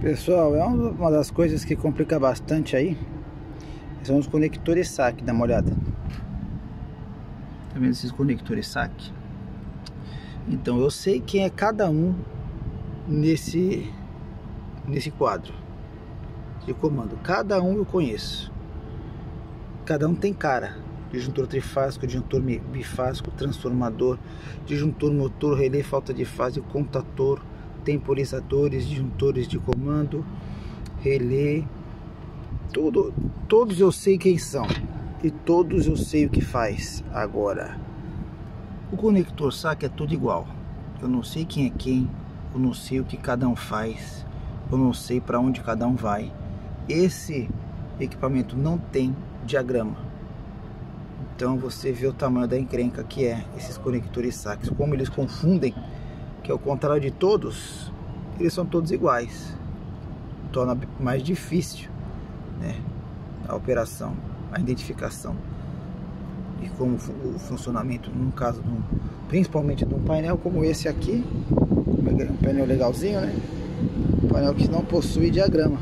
Pessoal, é uma das coisas que complica bastante aí São os conectores SAC, dá uma olhada. Tá vendo esses conectores SAC? Então eu sei quem é cada um nesse, nesse quadro de comando. Cada um eu conheço. Cada um tem cara. Disjuntor trifásico, disjuntor bifásico, transformador Disjuntor motor, relé, falta de fase, contator temporizadores, disjuntores de comando, relé, tudo, todos eu sei quem são e todos eu sei o que faz. Agora, o conector saque é tudo igual. Eu não sei quem é quem, eu não sei o que cada um faz, eu não sei para onde cada um vai. Esse equipamento não tem diagrama. Então você vê o tamanho da encrenca que é esses conectores saques, como eles confundem que ao contrário de todos, eles são todos iguais. Torna mais difícil né, a operação, a identificação e como o funcionamento, no caso, do, principalmente de um painel como esse aqui, um painel legalzinho, né? Um painel que não possui diagrama.